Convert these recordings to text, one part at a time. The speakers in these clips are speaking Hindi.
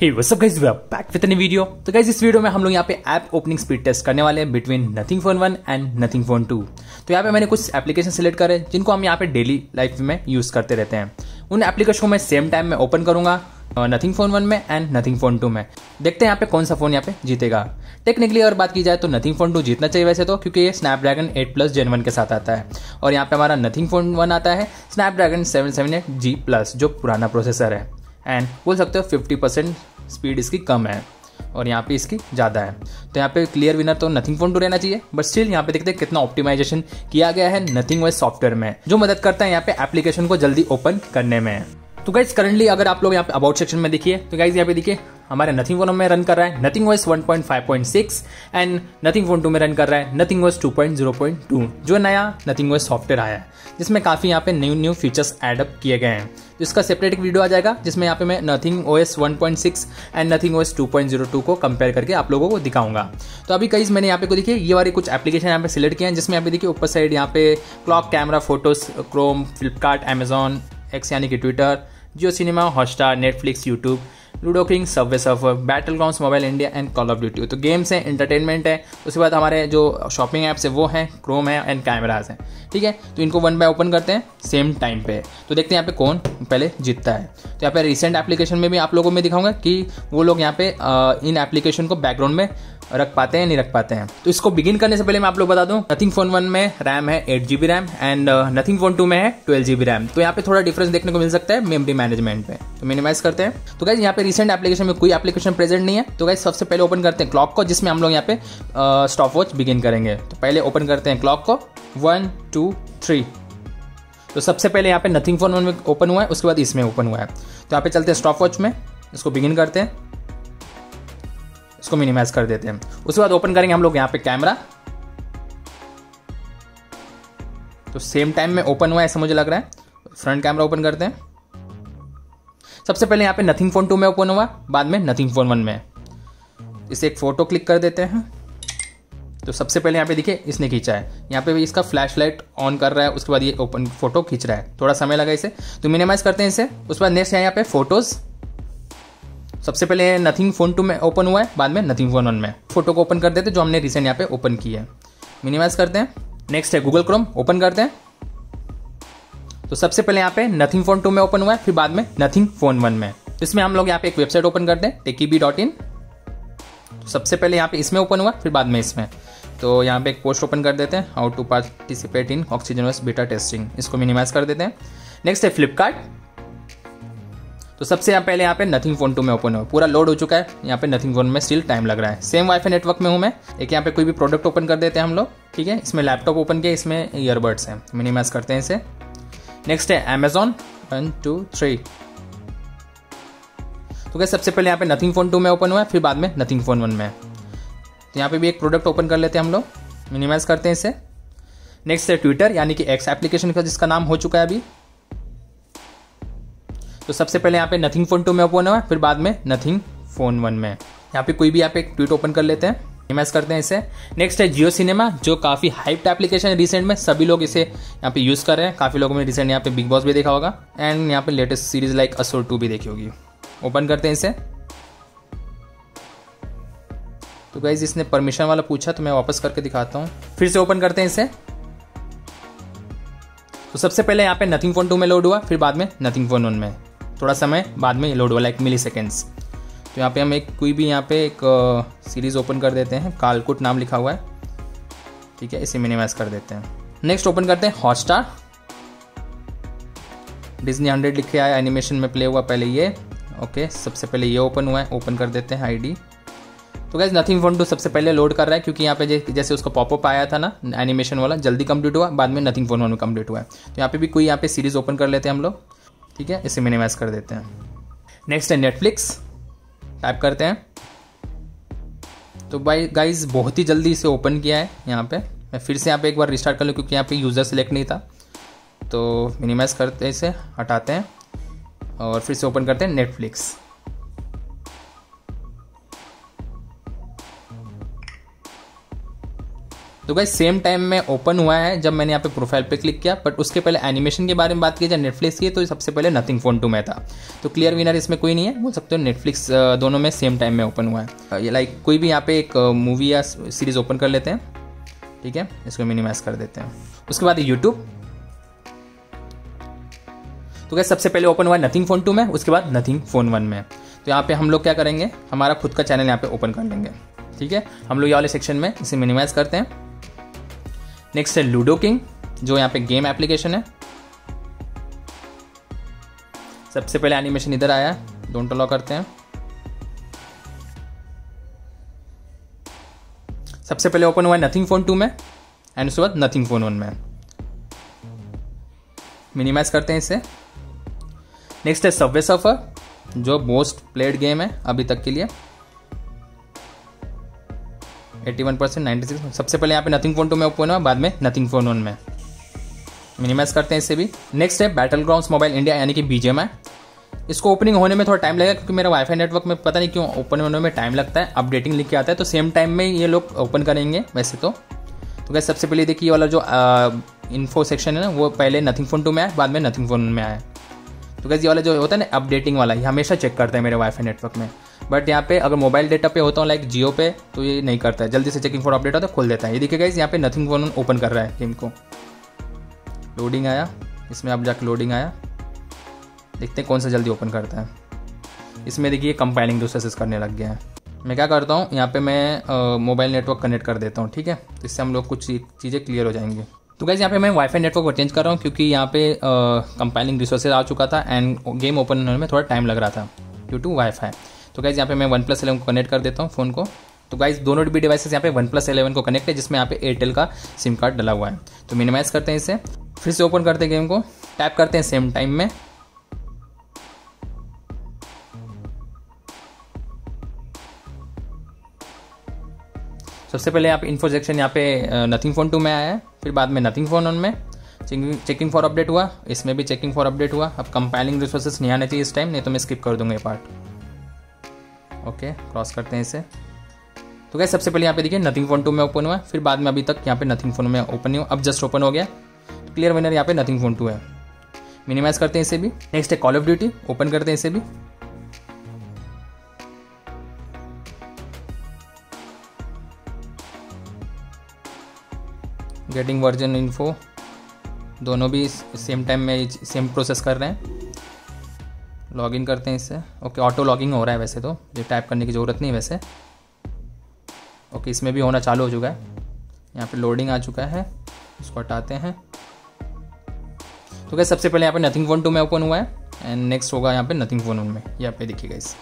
Hey what's up guys we are back with new video तो गाइस इस वीडियो में हम लोग यहाँ पे ऐप ओपनिंग स्पीड टेस्ट करने वाले हैं between Nothing Phone one and Nothing Phone two तो यहाँ पे मैंने कुछ एप्लीकेशन सिलेक्ट करे, जिनको हम यहाँ पे डेली लाइफ में यूज़ करते रहते हैं। उन एप्लीकेशन को मैं सेम टाइम में ओपन करूँगा नथिंग फ़ोन वन में एंड नथिंग फ़ोन टू में। देखते हैं यहाँ पे कौन सा फ़ोन यहाँ पे जीतेगा। टेक्निकली अगर बात की जाए तो नथिंग फ़ोन टू जीतना चाहिए वैसे तो क्योंकि ये स्नैपड्रैगन 8 प्लस जेन वन के साथ आता है। और यहाँ पे हमारा नथिंग फ़ोन वन आता है स्नैपड्रैगन 778 जी प्लस जो पुराना प्रोसेसर है। एंड बोल सकते हो 50 परसेंट स्पीड इसकी कम है और यहाँ पे इसकी ज़्यादा है। तो यहाँ पे क्लियर विनर तो नथिंग फ़ोन टू रहना चाहिए बट स्टिल यहाँ पे देखते हैं कितना ऑप्टिमाइजेशन किया गया है नथिंग वाइज सॉफ्टवेयर में, जो मदद करता है यहाँ पे एप्लीकेशन को जल्दी ओपन करने में। तो गाइज़ करंटली अगर आप लोग यहाँ पे अबाउट सेक्शन में देखिए तो गाइज़ यहाँ पे देखिए हमारे नथिंग फ़ोन में रन कर रहा है। Nothing voice 1.5.6 and Nothing Phone two में रन कर रहा है। नथिंग वॉइस 2.0.2 जो नया नथिंग वॉइस सॉफ्टवेयर आया है, जिसमें काफ़ी यहाँ पे न्यू न्यू फीचर्स एडअप किए गए हैं। जिसका सेपरेट एक वीडियो आ जाएगा, जिसमें यहाँ पे मैं Nothing O S one point six and Nothing O S two point zero two को कंपेयर करके आप लोगों को दिखाऊँगा। तो अभी कई मैंने यहाँ पे को देखिए, ये वाली कुछ एप्लीकेशन यहाँ पे सिलेक्ट किए हैं, जिसमें यहाँ पे देखिए ऊपर साइड यहाँ पे clock camera photos Chrome Flipkart Amazon X यानी कि Twitter Jio cinema Hotstar Netflix YouTube Ludo King Subway Surfers Battleground Mobile India and Call of Duty तो गेम्स हैं इंटरटेनमेंट है, उसके बाद हमारे जो शॉपिंग ऐप्स है, वो हैं क्रोम है एंड कैमराज हैं। ठीक है? तो इनको वन बाय ओपन करते हैं सेम टाइम पे। तो देखते हैं यहाँ पे कौन पहले जीतता है। तो यहाँ पे रिसेंट एप्लीकेशन में भी आप लोगों में दिखाऊँगा कि वो लोग यहाँ पे इन एप्लीकेशन को बैकग्राउंड में रख पाते हैं, नहीं रख पाते हैं। तो इसको बिगिन करने से पहले मैं आप लोग बता दूँ नथिंग फ़ोन वन में रैम है eight GB RAM and Nothing Phone two में है ट्वेल्व जीबी रैम तो यहाँ पे थोड़ा डिफरेंस देखने को मिल सकता है मेमोरी मैनेजमेंट में तो मिनिमाइज करते हैं। तो गाइज़ यहाँ पे रिसेंट एप्लीकेशन में कोई एप्लीकेशन प्रेजेंट नहीं है। तो गाइज़ सबसे पहले ओपन करते हैं क्लॉक को, जिसमें हम लोग यहाँ पे स्टॉप वॉच बिगिन करेंगे। तो पहले ओपन करते हैं क्लॉक को। वन टू थ्री तो सबसे पहले यहाँ पे नथिंग फ़ोन वन में ओपन हुआ है, उसके बाद इसमें ओपन हुआ है। तो यहाँ पे चलते हैं स्टॉप वॉच में। इसको बिगिन करते हैं। इसको मिनिमाइज कर देते हैं। उसके बाद ओपन करेंगे हम लोग यहाँ पे कैमरा तो सेम टाइम में ओपन हुआ ऐसा मुझे लग रहा है। फ्रंट कैमरा ओपन करते हैं। सबसे पहले यहाँ पे नथिंग फ़ोन टू में ओपन हुआ, बाद में नथिंग फ़ोन वन में। इसे एक फ़ोटो क्लिक कर देते हैं। तो सबसे पहले यहाँ पे देखिए, इसने खींचा है। यहाँ पे भी इसका फ्लैश लाइट ऑन कर रहा है, उसके बाद ये ओपन फ़ोटो खींच रहा है। थोड़ा समय लगा इसे। तो मिनिमाइज करते हैं इसे। उसके बाद नेक्स्ट है यहाँ पे फ़ोटोज़ सबसे पहले नथिंग फ़ोन टू में ओपन हुआ है, बाद में नथिंग फ़ोन वन में। फ़ोटो को ओपन कर देते, जो हमने रिसेंट यहाँ पे ओपन की है। मिनिमाइज करते हैं। नेक्स्ट है गूगल क्रोम ओपन करते हैं। तो सबसे पहले यहाँ पे नथिंग फ़ोन टू में ओपन हुआ है, फिर बाद में नथिंग फ़ोन वन में। इसमें हम लोग यहाँ पे एक वेबसाइट ओपन करते हैं टेकी बी डॉट इन सबसे पहले यहाँ पे इसमें ओपन हुआ, फिर बाद में इसमें। तो यहाँ पे एक पोस्ट ओपन कर देते हैं how to participate in oxygen beta testing इसको मिनिमाइज कर देते हैं। नेक्स्ट है फ्लिपकार्ट तो सबसे यहाँ पहले यहाँ पे नथिंग फ़ोन टू में ओपन हो। पूरा लोड हो चुका है। यहाँ पे नथिंग फ़ोन में स्टिल टाइम लग रहा है। सेम वाईफाई नेटवर्क में हूँ मैं। एक यहाँ पे कोई भी प्रोडक्ट ओपन कर देते हैं हम लोग। ठीक है? इसमें लैपटॉप ओपन किया, इसमें ईयरबड्स हैं। मिनिमाइज करते हैं इसे। नेक्स्ट है अमेजोन वन टू थ्री तो क्या सबसे पहले यहाँ पे नथिंग फ़ोन टू में ओपन हुआ है, फिर बाद में नथिंग फ़ोन वन में तो यहाँ पे भी एक प्रोडक्ट ओपन कर लेते हैं हम लोग। मिनिमाइज करते हैं इसे। नेक्स्ट है ट्विटर यानी कि एक्स एप्लीकेशन का जिसका नाम हो चुका है अभी। तो सबसे पहले यहाँ पे नथिंग फ़ोन टू में ओपन हुआ फिर बाद में नथिंग फ़ोन वन में। यहाँ पे कोई भी यहाँ पे एक ट्वीट ओपन कर लेते हैं इमेज करते हैं इसे। नेक्स्ट है जियो सिनेमा जो काफ़ी हाइप्ड एप्लीकेशन है रिसेंट में, सभी लोग इसे यहाँ पे यूज़ कर रहे हैं। काफ़ी लोगों ने रिसेंट यहाँ पे बिग बॉस भी देखा होगा एंड यहाँ पे latest series like Asur two भी देखी होगी। ओपन करते हैं इसे। तो गाइज़ इसने परमिशन वाला पूछा तो मैं वापस करके दिखाता हूँ। फिर से ओपन करते हैं इसे। तो सबसे पहले यहाँ पे नथिंग फ़ोन टू में लोड हुआ, फिर बाद में नथिंग फ़ोन वन में। थोड़ा समय बाद में लोड हुआ लाइक मिली सेकेंड्स तो यहाँ पे हम एक, कोई भी यहाँ पे एक सीरीज़ ओपन कर देते हैं। कालकुट नाम लिखा हुआ है। ठीक है, इसे मिनिमाइज कर देते हैं। नेक्स्ट ओपन करते हैं हॉटस्टार डिजनी हंड्रेड लिखे आया एनिमेशन में प्ले हुआ पहले ये। ओके सबसे पहले ये ओपन हुआ है। ओपन कर देते हैं आईडी तो गैस नथिंग फ़ोन टू सबसे पहले लोड कर रहा है, क्योंकि यहाँ पे जैसे उसका पॉपअप आया था ना एनिमेशन वाला, जल्दी कंप्लीट हुआ, बाद में नथिंग फ़ोन वन में कंप्लीट हुआ है। तो यहाँ पे भी कोई यहाँ पे सीरीज़ ओपन कर लेते हैं हम लोग। ठीक है? इसे मिनिमाइज कर देते हैं। नेक्स्ट है नेटफ्लिक्स टाइप करते हैं। तो भाई गाइज़ बहुत ही जल्दी इसे ओपन किया है यहाँ पे। मैं फिर से यहाँ पे एक बार रिस्टार्ट कर लूँ क्योंकि यहाँ पे यूज़र सेलेक्ट नहीं था। तो मिनिमाइज करते इसे, हटाते हैं। और फिर से ओपन करते हैं नेटफ्लिक्स तो गाइज़ सेम टाइम में ओपन हुआ है, जब मैंने यहाँ पे प्रोफ़ाइल पे क्लिक किया बट उसके पहले एनिमेशन के बारे में बात की जाए नेटफ्लिक्स की तो सबसे पहले नथिंग फ़ोन टू में था। तो क्लियर विनर इसमें कोई नहीं है, बोल सकते हो नेटफ्लिक्स दोनों में सेम टाइम में ओपन हुआ है। ये लाइक कोई भी यहाँ पे एक मूवी या सीरीज़ ओपन कर लेते हैं, ठीक है? इसको मिनिमाइज कर देते हैं। उसके बाद यूट्यूब तो क्या सबसे पहले ओपन हुआ नथिंग फ़ोन टू में, उसके बाद नथिंग फ़ोन वन में। तो यहाँ पे हम लोग क्या करेंगे, हमारा खुद का चैनल यहाँ पे ओपन कर लेंगे, ठीक है? हम लोग ये वाले सेक्शन में इसे मिनिमाइज करते हैं। नेक्स्ट है लूडो किंग जो यहाँ पे गेम एप्लीकेशन है। सबसे पहले एनिमेशन इधर आया डोंट अलाउ करते हैं। सबसे पहले ओपन हुआ है नथिंग फ़ोन टू में एंड उसके बाद नथिंग फ़ोन वन में। मिनिमाइज करते हैं इसे। नेक्स्ट है सबवे सफ़र जो मोस्ट प्लेड गेम है अभी तक के लिए। 81 परसेंट, नाइन्टी सिक्स। सबसे पहले यहाँ पे नथिंग फ़ोन टू में ओपन हुआ, बाद में नथिंग फ़ोन वन में। मिनिमाइज करते हैं इससे भी। नेक्स्ट है बैटल ग्राउंड मोबाइल इंडिया यानी कि बीजेम है इसको ओपनिंग होने में थोड़ा टाइम लगेगा, क्योंकि मेरा वाईफाई नेटवर्क में पता नहीं क्यों ओपन होने में टाइम लगता है अपडेटिंग लिख के आता है तो सेम टाइम में ये लोग ओपन करेंगे वैसे तो। तो क्या सबसे पहले देखिए ये वाला जो इन्फो सेक्शन है ना, वो पहले नथिंग फ़ोन टू में आया, बाद में नथिंग फ़ोन में आया। तो कैसे ये वाला जो होता है ना अपडेटिंग वाला, ये हमेशा चेक करता है मेरे वाईफाई नेटवर्क में। बट यहाँ पे अगर मोबाइल डेटा पे होता हूँ लाइक जियो पे तो ये नहीं करता है। जल्दी से चेकिंग फॉर अपडेट होता है खोल देता है। ये देखिए गाइज़ यहाँ पे नथिंग फ़ोन ओपन कर रहा है गेम को। लोडिंग आया। इसमें अब जाके लोडिंग आया। देखते हैं कौन सा जल्दी ओपन करता है। इसमें देखिए कंपाइलिंग प्रोसेस करने लग गया है। मैं क्या करता हूँ, यहाँ पे मैं मोबाइल नेटवर्क कनेक्ट कर देता हूँ, ठीक है? इससे हम लोग कुछ चीज़ें क्लियर हो जाएँगी। तो गैस यहाँ पे मैं वाईफाई नेटवर्क को चेंज कर रहा हूँ, क्योंकि यहाँ पे कंपाइलिंग रिसोर्सेज आ चुका था एंड गेम ओपन होने में थोड़ा टाइम लग रहा था ड्यू टू वाईफाई तो गैस यहाँ पे मैं वन प्लस एलेवन को कनेक्ट कर देता हूँ फ़ोन को। तो गाइज़ दोनों भी डिवाइसेस यहाँ पे वन प्लस एलेवन को कनेक्ट है, जिसमें यहाँ पे एयरटेल का सिम कार्ड डला हुआ है। तो मिनिमाइज करते हैं इसे। फिर से ओपन करते हैं गेम को। टैप करते हैं सेम टाइम में। सबसे पहले आप इन्फो सेक्शन यहाँ पे नथिंग फ़ोन टू में आया है। फिर बाद में नथिंग फ़ोन वन में। चेकिंग फॉर अपडेट हुआ। इसमें भी चेकिंग फॉर अपडेट हुआ। अब कंपाइलिंग रिसोर्सेस नहीं आने चाहिए इस टाइम नहीं तो मैं स्किप कर दूँगा ये पार्ट ओके क्रॉस करते हैं इसे। तो क्या सबसे पहले यहाँ पे देखिए नथिंग फ़ोन टू में ओपन हुआ फिर बाद में अभी तक यहाँ पे नथिंग फ़ोन में ओपन नहीं हुआ। अब जस्ट ओपन हो गया। क्लियर विनर यहाँ पे नथिंग फ़ोन टू है। मिनिमाइज करते हैं इसे भी। नेक्स्ट है कॉल ऑफ़ ड्यूटी ओपन करते हैं इसे भी। गेटिंग वर्जन इन्फो दोनों भी सेम टाइम में सेम प्रोसेस कर रहे हैं। लॉगिन करते हैं इससे। ओके, ऑटो लॉगिंग हो रहा है वैसे तो ये टाइप करने की ज़रूरत नहीं वैसे। ओके, इसमें भी होना चालू हो चुका है। यहाँ पे लोडिंग आ चुका है, इसको हटाते हैं। तो क्या सबसे पहले यहाँ पे नथिंग फ़ोन टू में ओपन हुआ है एंड नेक्स्ट होगा यहाँ पे नथिंग फ़ोन वन में यहाँ पे देखिएगा इस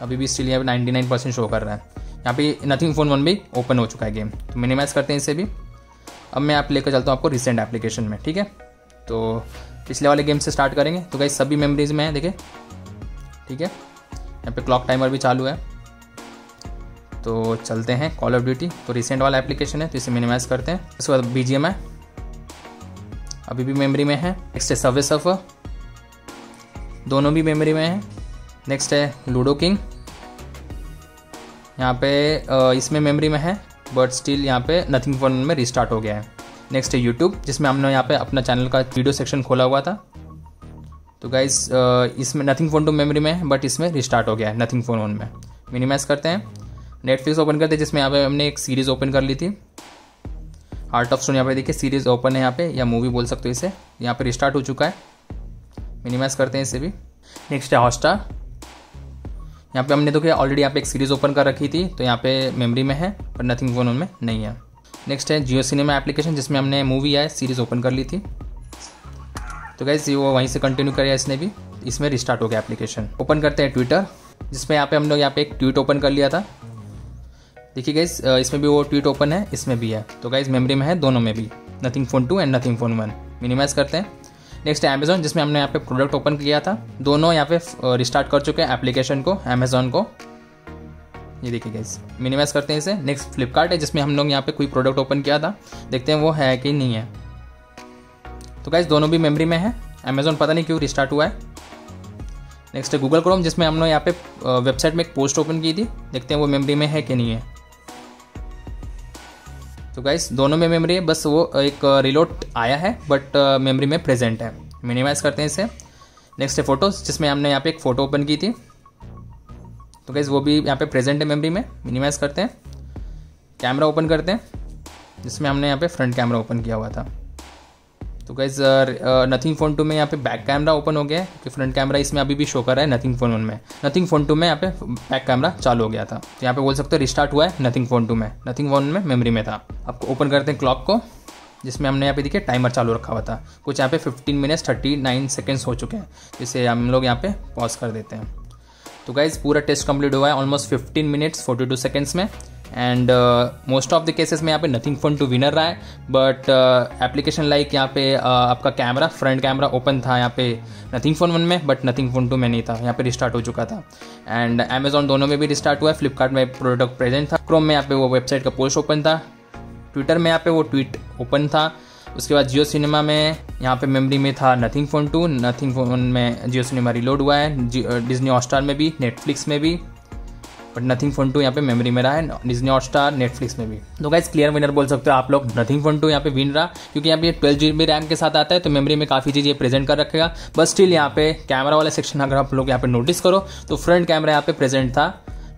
अभी भी स्टिल यहाँ पे नाइन्टी नाइन परसेंट शो कर रहा है। यहाँ पे नथिंग फ़ोन वन भी ओपन हो चुका है गेम तो मिनिमाइज करते हैं इसे भी। अब मैं आप लेकर चलता हूँ आपको रिसेंट एप्लीकेशन में, ठीक है? तो पिछले वाले गेम से स्टार्ट करेंगे। तो गाइस सभी मेमोरीज में है देखे ठीक है? यहाँ पे क्लॉक टाइमर भी चालू है। तो चलते हैं कॉल ऑफ़ ड्यूटी तो रिसेंट वाला एप्लीकेशन है तो इसे मिनिमाइज करते हैं। उसके बाद बी है। अभी भी मेमोरी में है। नेक्स्ट है सर्विस सफ़र दोनों भी मेमोरी में है। नेक्स्ट है लूडो किंग यहाँ पे इसमें मेमोरी में है बट स्टिल यहाँ पे नथिंग फ़ोन में रिस्टार्ट हो गया है। नेक्स्ट है यूट्यूब जिसमें हमने यहाँ पे अपना चैनल का वीडियो सेक्शन खोला हुआ था। तो गाइस इसमें नथिंग फ़ोन टू मेमोरी में बट इसमें रिस्टार्ट हो गया है नथिंग फ़ोन वन में। मिनिमाइज करते हैं। नेटफ्लिक्स ओपन करते हैं जिसमें यहाँ पे हमने एक सीरीज़ ओपन कर ली थी। हार्ट ऑफ़ स्टोन यहाँ पे देखिए सीरीज़ ओपन है यहाँ पे, या मूवी बोल सकते हो इसे। यहाँ पे रिस्टार्ट हो चुका है। मिनिमाइज करते हैं इसे भी। नेक्स्ट है हॉटस्टार यहाँ पे हमने तो क्या ऑलरेडी यहाँ पे एक सीरीज़ ओपन कर रखी थी तो यहाँ पे मेमोरी में है, पर नथिंग फ़ोन में नहीं है। नेक्स्ट है जियो सिनेमा एप्लीकेशन, जिसमें हमने मूवी या सीरीज़ ओपन कर ली थी। तो गैस वो वहीं से कंटिन्यू करें इसने भी। इसमें रिस्टार्ट हो गया एप्लीकेशन ओपन करते हैं ट्विटर जिसमें यहाँ पे हम लोग यहाँ पे एक ट्वीट ओपन कर लिया था। देखिए गाइज़ इसमें भी वो ट्वीट ओपन है, इसमें भी है। तो गाइज़ मेमोरी में है, दोनों में भी। Nothing Phone two and Nothing Phone one minimise करते हैं। नेक्स्ट है अमेजोन जिसमें हमने यहाँ पे प्रोडक्ट ओपन किया था। दोनों यहाँ पे रिस्टार्ट कर चुके हैं एप्लीकेशन को अमेजोन को। ये देखिए गाइस मिनिमाइज करते हैं इसे। नेक्स्ट फ्लिपकार्ट है, जिसमें हम लोग यहाँ पे कोई प्रोडक्ट ओपन किया था। देखते हैं वो है कि नहीं है। तो गाइज़ दोनों भी मेमोरी में है। अमेजोन पता नहीं क्यों रिस्टार्ट हुआ है। नेक्स्ट है गूगल क्रोम जिसमें हम लोग यहाँ पे वेबसाइट में एक पोस्ट ओपन की थी। देखते हैं वो मेमोरी में है कि नहीं है। तो गाइस दोनों में मेमोरी है, बस वो एक रिलोड आया है बट मेमोरी में प्रेजेंट है। मिनिमाइज करते हैं इसे। नेक्स्ट है फ़ोटोज़ जिसमें हमने यहाँ पे एक फ़ोटो ओपन की थी। तो गाइज़ वो भी यहाँ पे प्रेजेंट है मेमोरी में मिनिमाइज करते हैं। कैमरा ओपन करते हैं, जिसमें हमने यहाँ पे फ्रंट कैमरा ओपन किया हुआ था। तो गाइज़ नथिंग फ़ोन टू में यहाँ पे बैक कैमरा ओपन हो गया है कि फ्रंट कैमरा इसमें अभी भी शो कर रहा है नथिंग फ़ोन वन में। नथिंग फ़ोन टू में यहाँ पे बैक कैमरा चालू हो गया था। तो यहाँ पे बोल सकते हो रिस्टार्ट हुआ है नथिंग फ़ोन टू में। नथिंग फ़ोन में मेमोरी में था। आपको ओपन करते हैं क्लॉक को, जिसमें हमने यहाँ पे देखिए टाइमर चालू रखा हुआ था। कुछ यहाँ पे 15 मिनट्स 39 सेकेंड्स हो चुके हैं, जिसे हम लोग यहाँ पे पॉज कर देते हैं। तो गाइज़ पूरा टेस्ट कंप्लीट हुआ है ऑलमोस्ट 15 मिनट्स 42 सेकेंड्स में. And most of the cases में यहाँ पे नथिंग फ़ोन टू विनर रहा है बट एप्लीकेशन लाइक यहाँ पे uh, आपका कैमरा फ्रंट कैमरा ओपन था यहाँ पे नथिंग फ़ोन वन में बट नथिंग फ़ोन टू में नहीं था यहाँ पे रिस्टार्ट हो चुका था. एंड अमेजोन दोनों में भी रिस्टार्ट हुआ है फ्लिपकार्ट में प्रोडक्ट प्रेजेंट था क्रोम में यहाँ पे वो वेबसाइट का पोस्ट ओपन था ट्विटर में यहाँ पे वो ट्वीट ओपन था. उसके बाद जियो सिनेमा में यहाँ पे मेमोरी में था nothing phone two nothing phone में जियो सिनेमा रिलोड हुआ है डिज्नी हॉटस्टार में भी नेटफ्लिक्स में भी बट नथिंग फ़ोन टू यहाँ पे मेमोरी में रहा है डिज्नी हॉटस्टार नेटफ्लिक्स में भी। तो गाइज़ क्लियर विनर बोल सकते हो आप लोग नथिंग फ़ोन टू यहाँ पे विन रहा, क्योंकि यहाँ पे ट्वेल्व जी रैम के साथ आता है तो मेमोरी में काफ़ी चीज़ प्रेजेंट कर रखेगा बट स्टिल यहाँ पे कैमरा वाला सेक्शन अगर आप लोग यहाँ पे नोटिस करो तो फ्रंट कैमरा यहाँ पे प्रेजेंट था।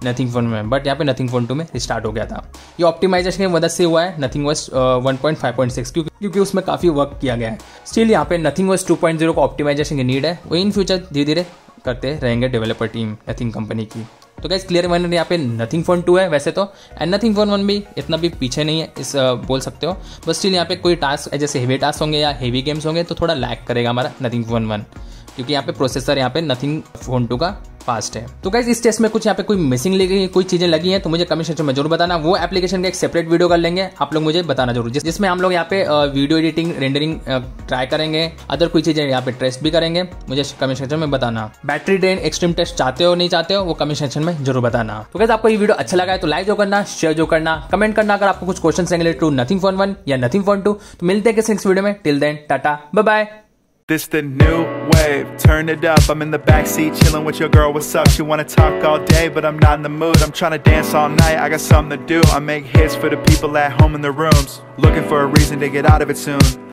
नथिंग फ़ोन में। बट यहाँ पे नथिंग फ़ोन टू में स्टार्ट हो गया था। ये ऑप्टिमाइजेशन की मदद से हुआ है। Nothing was one point five point six क्योंकि क्योंकि उसमें काफ़ी वर्क किया गया है। स्टिल यहाँ पे nothing was two point zero को ऑप्टिमाइजेशन की नीड है। वो इन फ्यूचर धीरे धीरे करते रहेंगे डेवलपर टीम नथिंग कंपनी की। तो गैस क्लियर वन यहाँ पे नथिंग फ़ोन टू है वैसे तो। एंड नथिंग फ़ोन वन भी इतना भी पीछे नहीं है इस uh, बोल सकते हो। बस स्टिल यहाँ पे कोई टास्क जैसे हेवी टास्क होंगे या हेवी गेम्स होंगे तो थोड़ा लैक करेगा हमारा नथिंग फ़ोन वन क्योंकि यहाँ पे प्रोसेसर यहाँ पे नथिंग फ़ोन टू का फास्ट है। तो गाइज़ इस टेस्ट में कुछ यहाँ पे कोई मिसिंग लगी कोई चीज़ें लगी हैं तो मुझे कमेंट सेक्शन में ज़रूर बताना। वो एप्लीकेशन का एक सेपरेट वीडियो कर लेंगे। आप लोग मुझे बताना ज़रूर। जिस, जिसमें हम लोग यहाँ पे वीडियो एडिटिंग रेंडरिंग ट्राई करेंगे। अदर कोई चीज़ें यहाँ पे टेस्ट भी करेंगे। मुझे कमेंट सेक्शन में बताना। बैटरी ड्रेन एक्सट्रीम टेस्ट चाहते हो नहीं चाहते हो वो कमेंट सेक्शन में ज़रूर बताना। तो कैसे आपको ये वीडियो अच्छा लगा है तो लाइक जो करना शेयर जो करना। कमेंट करना अगर आपको कुछ question related to nothing phone one या नथिंग फ़ोन टू तो मिलते हैं किसी नेक्स्ट वीडियो में। Till then tata bye This the new wave, turn it up I'm in the backseat chilling with your girl, what's up? She wanna talk all day, but I'm not in the mood. I'm trying to dance all night, I got something to do. I make hits for the people at home in their rooms. Looking for a reason to get out of it soon